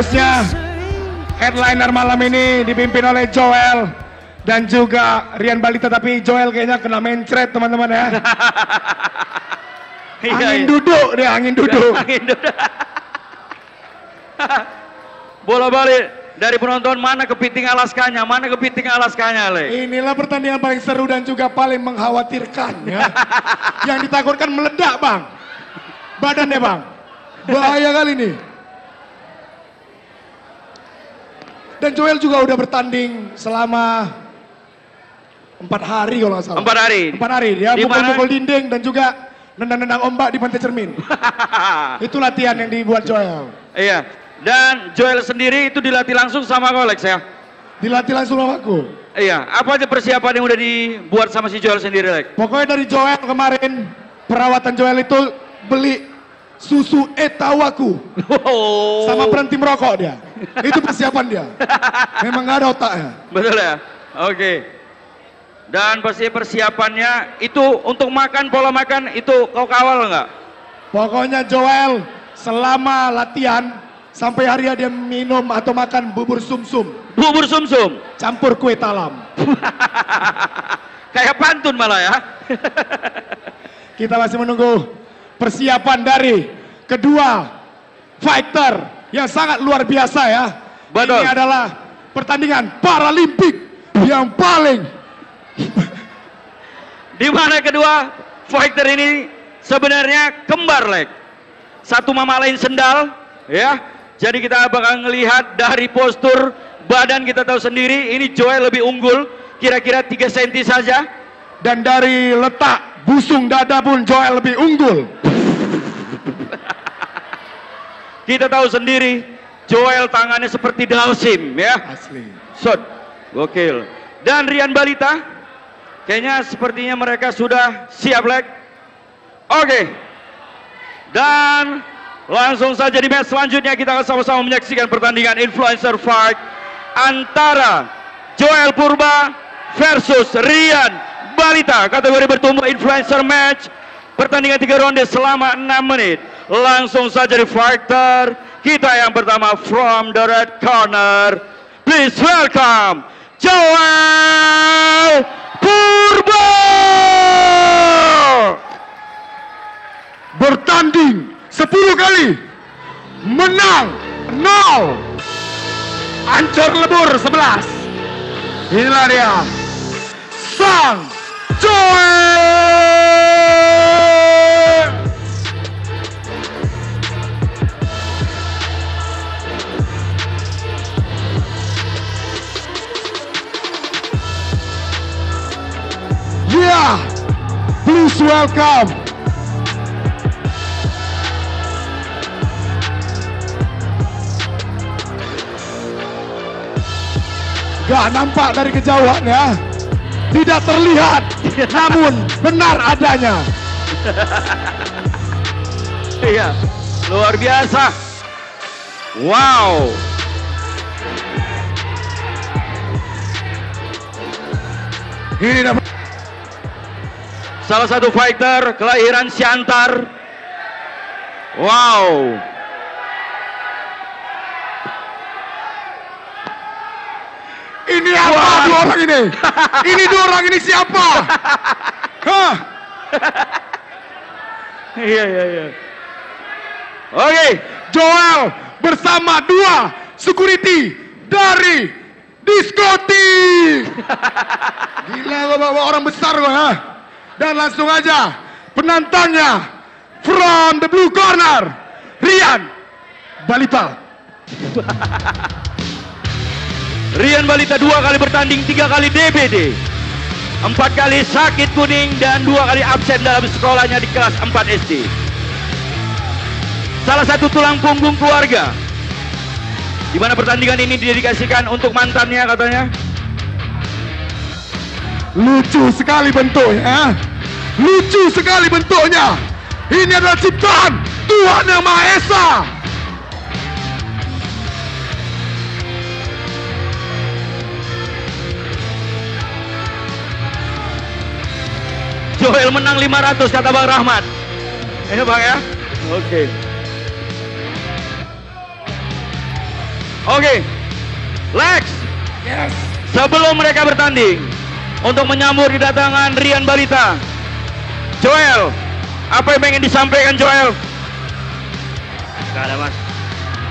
dan harusnya headliner malam ini dipimpin oleh Joel dan juga Rian Balita tapi Joel kayaknya kena mencret teman-teman ya. Iya, angin iya. duduk dia, angin duduk. Angin duduk. Bola balik dari penonton mana kepiting Alaskanya, mana kepiting Alaskanya, Le. Inilah pertandingan paling seru dan juga paling mengkhawatirkan ya. Yang ditakutkan meledak bang. Badannya bang. Bahaya kali ini. Dan Joel juga udah bertanding selama empat hari kalau nggak salah. Empat hari. Empat hari. Mana? pukul-pukul dinding dan juga nendang-nendang ombak di pantai cermin. Itu latihan yang dibuat Joel. iya. Dan Joel sendiri itu dilatih langsung sama Kolex ya. Dilatih langsung sama aku. Iya. Apa aja persiapan yang udah dibuat sama si Joel sendiri, Lex? Pokoknya dari Joel kemarin perawatan Joel itu beli susu etawaku Oh. sama berhenti merokok dia. Itu persiapan dia. Memang nggak ada otaknya. Betul ya? Oke. Dan pasti persiapannya itu untuk makan pola makan itu kau kawal nggak? Pokoknya Joel selama latihan sampai hari dia minum atau makan bubur sumsum Bubur sumsum. campur kue talam. Kayak pantun malah ya. Kita masih menunggu persiapan dari kedua fighter yang sangat luar biasa ya. Betul. Ini adalah pertandingan Paralimpik yang paling Di mana kedua fighter ini sebenarnya kembar leg. Satu mama lain sendal, ya. Jadi kita bakal ngelihat dari postur badan kita tahu sendiri ini Joel lebih unggul kira-kira 3 cm saja. dan dari letak busung dada pun Joel lebih unggul. Kita tahu sendiri Joel tangannya seperti Dalsim ya. Asli. Shot. Gokil. Dan Rian Balita kayaknya sepertinya mereka sudah siap leg. Oke. Dan langsung saja di match selanjutnya kita akan sama-sama menyaksikan pertandingan influencer fight antara Joel Purba versus Rian Balita kategori bertumbuh influencer match pertandingan tiga ronde selama 6 menit langsung saja di fighter kita yang pertama from the red corner please welcome Joel Purba Bertanding 10 kali. Menang 0. Ancur lebur 11. Inilah dia. Sang Joel. Please welcome Gak nampak dari kejauhan ya. Tidak terlihat, namun benar adanya. Iya, luar biasa. Wow. Ini dapat Salah satu fighter kelahiran Siantar. Wow. ini apa dua orang ini? Ini dua orang ini siapa? Hah? Iya, iya, iya. Oke, Joel bersama dua security dari diskotik. Gila gua bawa orang besar gua ha. Dan langsung aja penantangnya from the blue corner Rian Balita. Rian Balita dua kali bertanding, tiga kali DBD. Empat kali sakit kuning dan dua kali absen dalam sekolahnya di kelas 4 SD. Salah satu tulang punggung keluarga. Di mana pertandingan ini didedikasikan untuk mantannya katanya. Lucu sekali bentuknya. Lucu sekali bentuknya. Ini adalah ciptaan Tuhan Yang Maha Esa. Joel menang 500 kata Bang Rahmat. Ini Bang ya. Oke. Oke. Lex, Yes. sebelum mereka bertanding untuk menyambut kedatangan Rian Balita. Joel, apa yang ingin disampaikan Joel? Gak ada mas.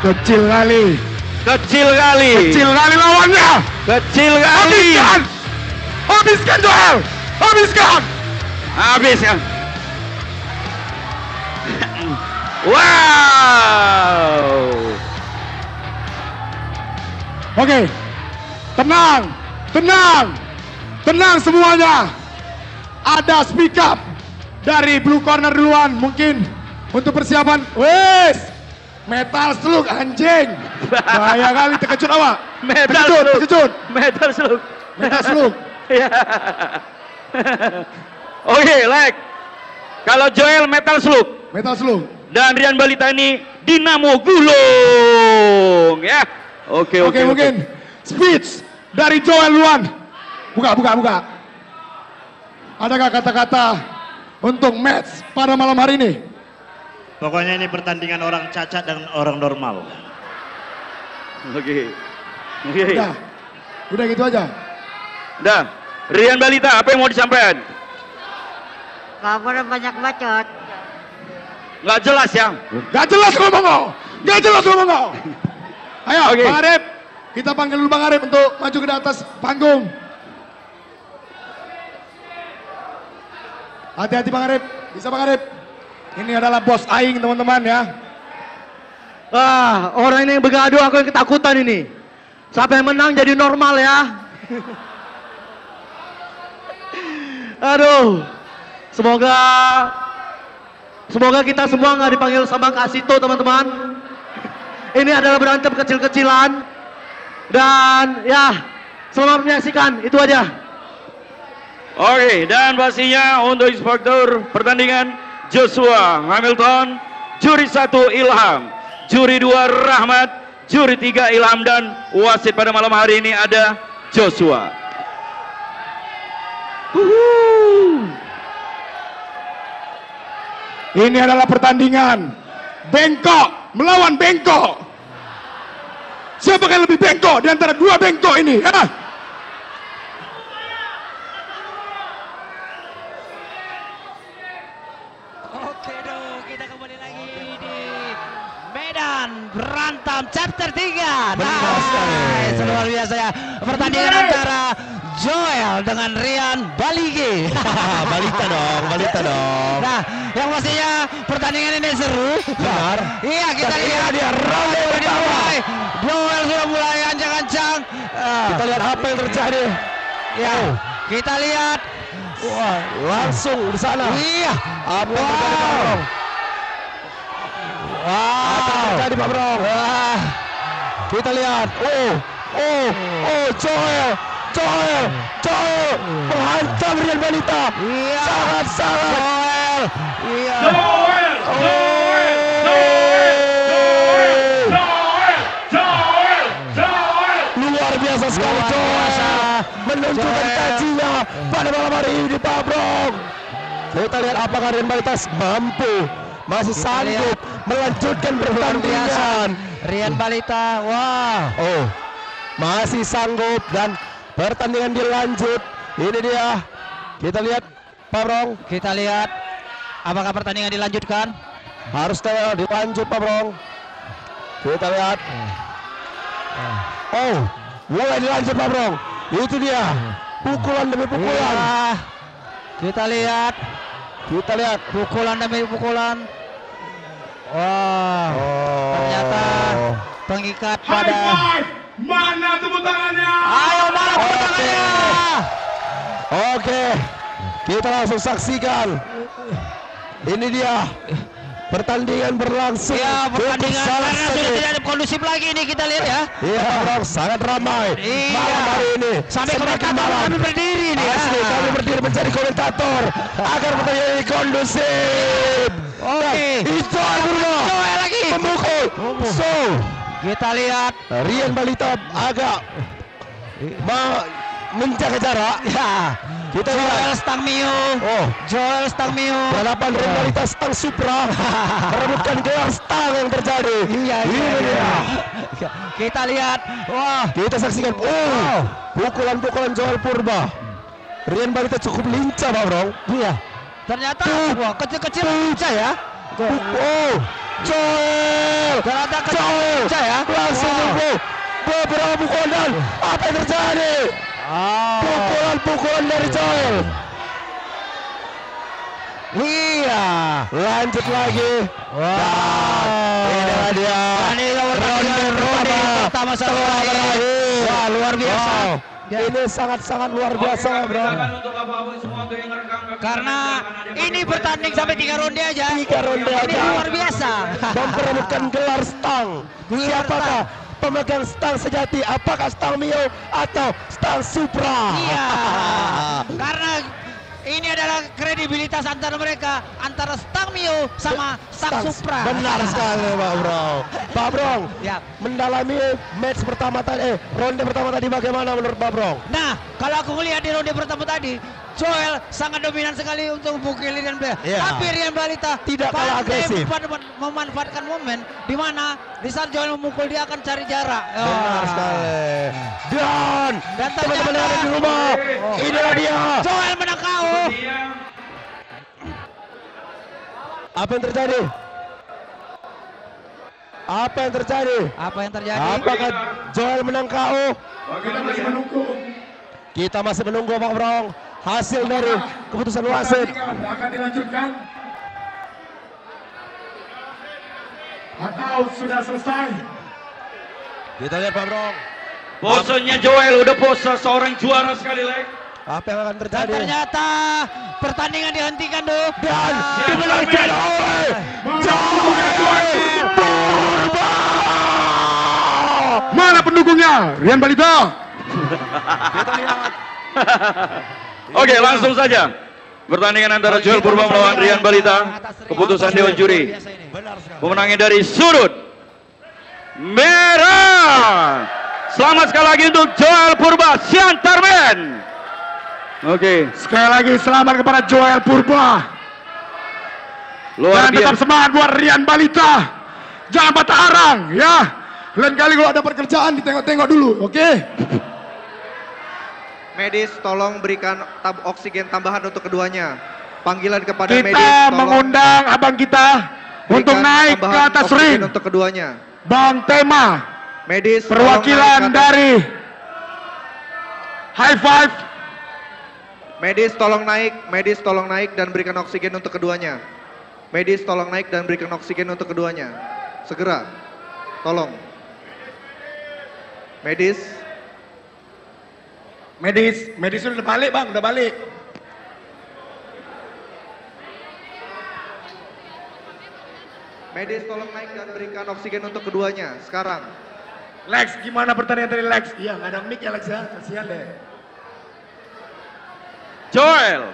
Kecil kali. Kecil kali. Kecil kali lawannya. Kecil kali. Habiskan. Habiskan Joel. Habiskan. Habis kan. wow. Oke. Tenang. Tenang. Tenang semuanya. Ada speak up dari blue corner duluan mungkin untuk persiapan. Wes. Metal slug anjing. Bahaya kali terkejut awak. Metal terkejut, slug. terkejut. Metal slug. Metal slug. Ya. Oke, like. Kalau Joel metal slug Metal slug. dan Rian Balita ini Dinamo Gulung, ya. Oke, Oke, oke, mungkin speech dari Joel duluan. Buka, buka, buka. Adakah kata-kata untuk match pada malam hari ini? Pokoknya ini pertandingan orang cacat dan orang normal. Oke. Oke. Udah, udah gitu aja. Dah. Rian Balita, apa yang mau disampaikan? Kamu udah banyak bacot. Nggak jelas ya. Gak jelas ngomong kau. Gak jelas ngomong kau. Ayo, Oke. Bang Arif. Kita panggil dulu Bang Arif untuk maju ke atas panggung. Hati-hati Bang Arif. Bisa Bang Arif. Ini adalah bos Aing teman-teman ya. Ah, orang ini yang begaduh aku yang ketakutan ini. Siapa yang menang jadi normal ya. Aduh. Semoga semoga kita semua nggak dipanggil sama Kasito teman-teman. Ini adalah berantem kecil-kecilan. Dan ya, selamat menyaksikan. Itu aja. Oke, dan pastinya untuk inspektur pertandingan Joshua Hamilton, juri satu Ilham, juri dua Rahmat, juri tiga Ilham dan wasit pada malam hari ini ada Joshua. Uhuh. Ini adalah pertandingan Bengkok melawan Bengkok. Siapa yang lebih bengkok di antara dua bengkok ini? Ya? Oke dong, kita kembali lagi di Medan Berantam Chapter 3 Nice, luar biasa ya Pertandingan antara Joel dengan Rian Balige Balita dong, balita dong. Nah, yang pastinya pertandingan ini seru Benar. Iya, kita Dan lihat dia pertama. dimulai. Joel sudah mulai ancang-ancang Ah, Kita lihat apa yang terjadi. Ya, kita lihat Wah, langsung di sana. Iya Apa yang terjadi, Pak Bro? Apa yang terjadi, Pak Bro? Wah. Kita lihat. Oh, oh, oh, Joel, Joel, Joel menghantam Rian Balita. Iya. Sangat, sangat. Joel Iya Joel, Joel, Joel, Joel, Joel, Joel, Joel. Luar biasa sekali Joel. Menunjukkan tajinya pada malam hari ini Pak Bro. Kita lihat apakah Rian Balita mampu masih Kita sanggup melanjutkan pertandingan. Rian Balita Wah Oh, masih sanggup dan pertandingan dilanjut. Ini dia. Kita lihat Pak Brong. Kita lihat Apakah pertandingan dilanjutkan Harus dilanjut Pak Brong. Kita lihat. Oh, mulai dilanjut Pak Brong. Itu dia. Pukulan demi pukulan. Iya. Kita lihat Kita lihat. Pukulan demi pukulan Wah Oh. Ternyata Pengikat pada Mana tepuk tangannya? Ayo mana tepuk Oke. tangannya Oke, kita langsung saksikan. Ini dia pertandingan berlangsung. Ya pertandingan karena sudah tidak kondusif lagi nih kita lihat ya Iya, sangat ramai Iya. Sampai komentator malam. kami berdiri nih ya. Asli, kami berdiri menjadi komentator agar pertandingan ini kondusif. Oke. Itu Bruno lagi memukul. So, Kita lihat Rian Balita agak ma menjaga jarak. Ya. Kita Joel. Stang Mio. Oh, Joel Stang Mio. balapan rivalitas Stang Supra merebutkan gelar Stang yang terjadi. Iya, iya, dia. iya. Kita lihat. Wah. Kita saksikan. Oh, pukulan-pukulan Joel Purba. Rian Balita cukup lincah, Pak Bro. Iya. Ternyata wah kecil-kecil lincah ya. Oh, Joel. Ternyata kecil lincah ya. Langsung mukul. Beberapa pukulan apa yang terjadi? Ah. Pukulan-pukulan dari Joel. Iya. Lanjut lagi. Wow. Inilah dia. Ini nomor Ronde ronde pertama pertama telah setelah berakhir. Wah, luar biasa. Wow. Ya. Ini sangat-sangat luar biasa, Bro. Karena ini bertanding sampai tiga ronde aja. Tiga ronde Ini aja. luar biasa. Memperebutkan gelar stang. Siapakah pemegang stang sejati? Apakah stang Mio atau stang Supra? Iya. Karena ini adalah kredibilitas antara mereka antara Stang Mio sama Stang Supra. Benar sekali, Pak Bro. Pak Bro, Ya. mendalami match pertama tadi, eh, ronde pertama tadi bagaimana menurut Pak Bro? Nah, kalau aku melihat di ronde pertama tadi, Joel sangat dominan sekali untuk memukul Rian Balita. Iya. Tapi Rian Balita Tidak kalah agresif. memanfaatkan momen di mana di saat Joel memukul dia akan cari jarak. Benar Oh. sekali. Dan, Dan teman-teman yang ada di rumah, inilah dia. Joel menang KO. Apa yang terjadi? Apa yang terjadi? Apa yang terjadi? Apakah Joel menang KO? Kita masih menunggu. Kita masih menunggu Pak Brong hasil dari keputusan wasit. Akan dilanjutkan. Atau sudah selesai? Kita lihat Pak Brong. Posenya Joel udah pose seorang juara sekali lagi. Apa yang akan Dan terjadi? ternyata pertandingan dihentikan dulu. Dan dimenangkan oleh Joel Purba. Mana pendukungnya? Rian Balita. Oke, langsung saja. Pertandingan antara Joel Purba melawan Rian Balita. Keputusan Dewan Juri. Benar sekali. Pemenangnya dari sudut merah. Selamat sekali lagi untuk Joel Purba Siantarmen. Oke, Sekali lagi selamat kepada Joel Purba. luar Dan tetap semangat buat Rian Balita. Jangan patah arang ya. Lain kali kalau ada pekerjaan ditengok-tengok dulu, oke? Medis tolong berikan tab oksigen tambahan untuk keduanya. Panggilan kepada medis Kita mengundang abang kita untuk naik ke atas ring. untuk keduanya. Bang Tema, Medis perwakilan dari High Five. Medis tolong naik, medis tolong naik dan berikan oksigen untuk keduanya. Medis tolong naik dan berikan oksigen untuk keduanya. Segera. Tolong. Medis, Medis, medis udah balik bang, udah balik. medis tolong naik dan berikan oksigen untuk keduanya. Sekarang. Lex, gimana pertandingan dari Lex? Iya, nggak ada mic ya Lex ya, kasihan deh. Joel.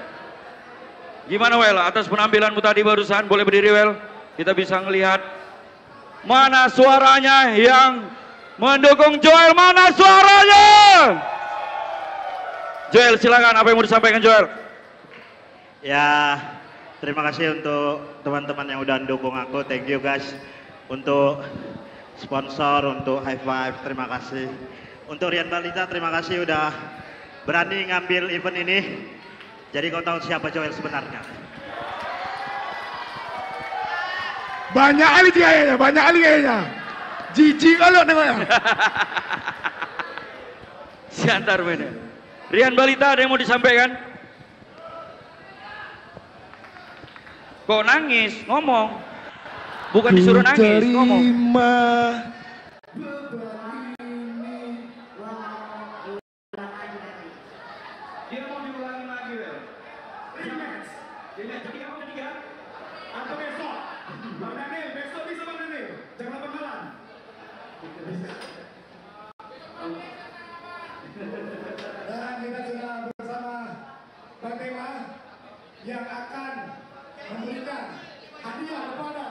Gimana Wel? Atas penampilanmu tadi barusan, boleh berdiri Wel? Kita bisa ngelihat mana suaranya yang mendukung Joel. Mana suaranya? Joel silakan apa yang mau disampaikan Joel? Ya, terima kasih untuk teman-teman yang udah dukung aku. Thank you guys. Untuk sponsor, untuk high five, terima kasih. Untuk Rian Balita, terima kasih udah berani ngambil event ini. Jadi kau tahu siapa Joel sebenarnya. Banyak kali kayaknya, banyak kali kayaknya. Jijik kalau nengoknya. Siantar men. Rian Balita ada yang mau disampaikan? Kok nangis? Ngomong. Bukan disuruh nangis, ngomong. Terima. Dan kita sudah bersama Bang Dewa yang akan memberikan hadiah kepada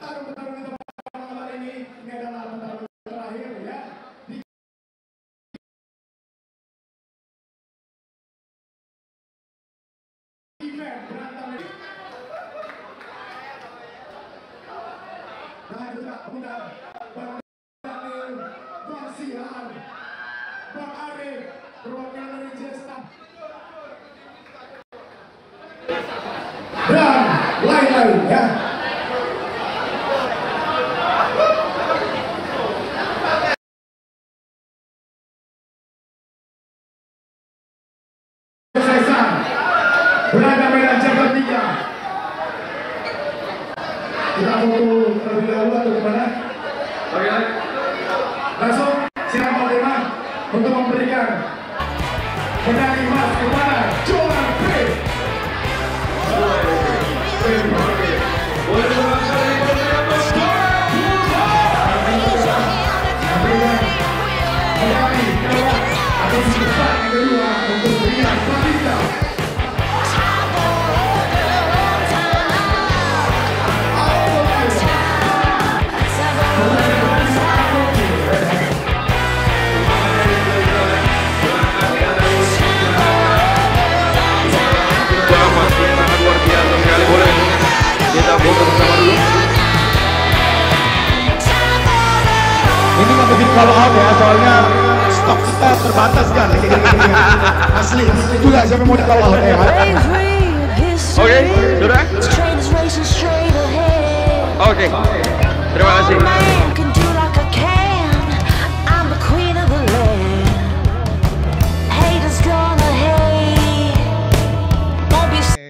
tarung-tarung kita pada malam hari ini. Ini adalah Nah juga undang Bang Daniel, Bang Sihan, Bang Arif, perwakilan dari Jesta. Dan lain-lain ya. Can I be Kepala Call out ya, soalnya stok kita terbatas kan. Asli, itulah siapa yang mau di call out ya. Oke, sudah? Oke. Terima kasih.